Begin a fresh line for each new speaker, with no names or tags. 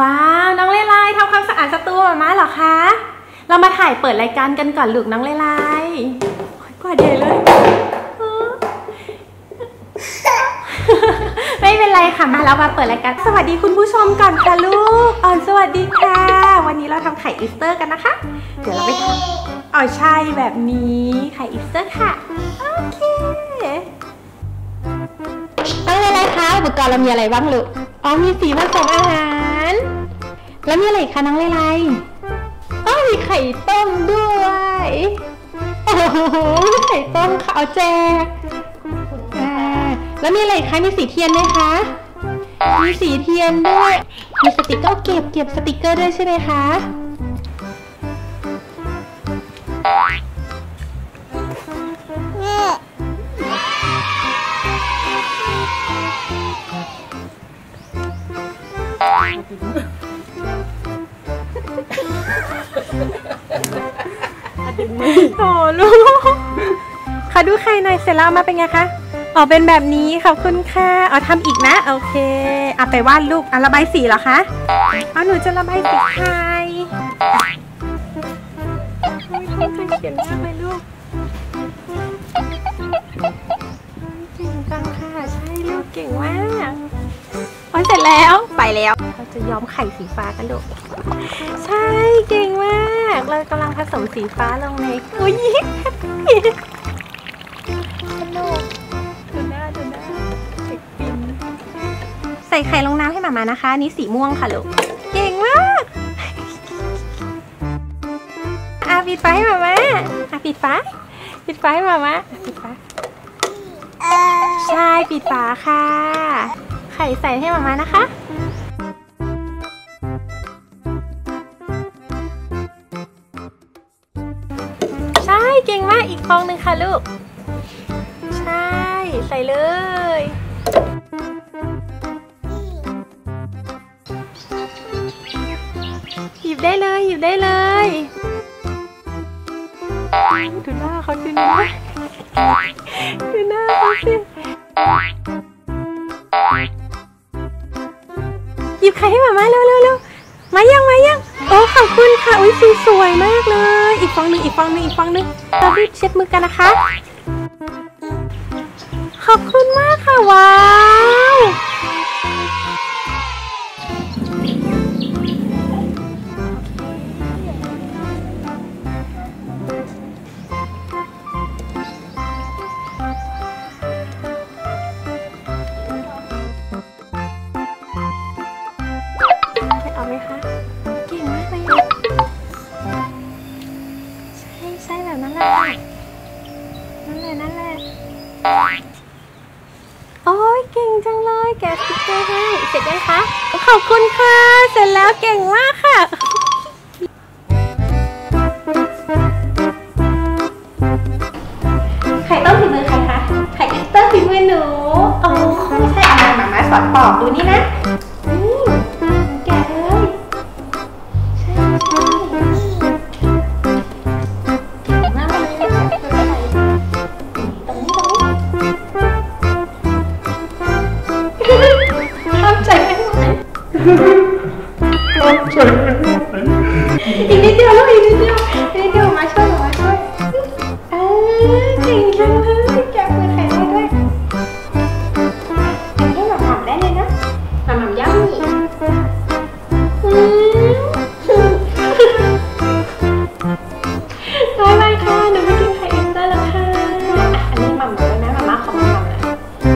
ว้าว น้องเลไลทำความสะอาดสตูมาม่าเหรอคะ เรามาถ่ายเปิดรายการกันก่อนลูกน้องเลไลกว่าเดยเลย ไม่เป็นไรค่ะมาเรามาเปิดรายการ สวัสดีคุณผู้ชมก่อนค่ะลูกอ่อนสวัสดีค่ะ วันนี้เราทำไข่อีสเตอร์กันนะคะ เดี๋ยวเราไปทำอ๋อใช่แบบนี้ไข่อีสเตอร์ค่ะ โอเคตั้งอะไรคะอุปกรณ์เรามีอะไรบ้างลูก อ๋อมีสีผสมอาหาร แล้วมีอะไรคะน้องเลไลอ๋อมีไข่ต้มด้วยโอ้โหไข่ต้มค่ะเอาแจกอ่าแล้วมีอะไรคะมีสีเทียนไหมคะมีสีเทียนด้วยมีสติกเกอร์เก็บเก็บสติกเกอร์ด้วยใช่ไหมคะ โอ้ลูกขอดูไข่หน่อยเสร็จแล้วเอามาเป็นไงคะอ๋อเป็นแบบนี้ขอบคุณค่ะเอาทำอีกนะ โอเคเอาไปวาดลูกอะระบายสีเหรอคะเอาหนูจะระบายสีไข่ไม่ต้องเขียนมากเลยลูกเก่งจังค่ะ ใช่ลูกเก่งมากโอ้ยเสร็จแล้วไปแล้ว จะย้อมไข่สีฟ้ากันลูใช่เก่งมาก เรากำลังผสมสีฟ้าลงในอุ้ยสนุกดูหน้าดูหน้าเด็กปินใส่ไข่ลงน้ำให้หมามานะคะนนี้สีม่วงค่ะลูกเก่งมากอาปิดไฟหมามาอาปิดไฟปิดไฟให้หมามาปิดไฟใช่ปิดฝาค่ะ ไข่ใส่ให้หมามานะคะ เก่งมากอีกฟองหนึ่งค่ะลูก ใช่ ใส่เลยหยิบได้เลยหยิบได้เลยดูหน้าเขาดูหน้าดูหน้าเขาสิหยิบไข่ให้หมามาเร็วเร็วเร็ว มายังมายังโอ้ขอบคุณค่ะอุ้ยสีสวยมากเลย อีกฟองหนึ่งอีกฟองหนึ่งอีกฟองหนึ่งเรารีบเช็ดมือกันนะคะ ขอบคุณมากค่ะว้าว ไหมคะ เก่งมากเลยอะใช่ใช่แบบนั้นแหละนั่นแหละนั่นแหละโอ้ยเก่งจังเลยแกสติ๊กเกอร์ให้เสร็จยังคะขอบคุณค่ะ เสร็จแล้วเก่งมากค่ะไข่ต้มฝีมือใครคะไข่ตอร์ฝีมือหนูโอ้ไม่ใช่อะไรหมามาสอนปอกดูนี่นะ
哥哥我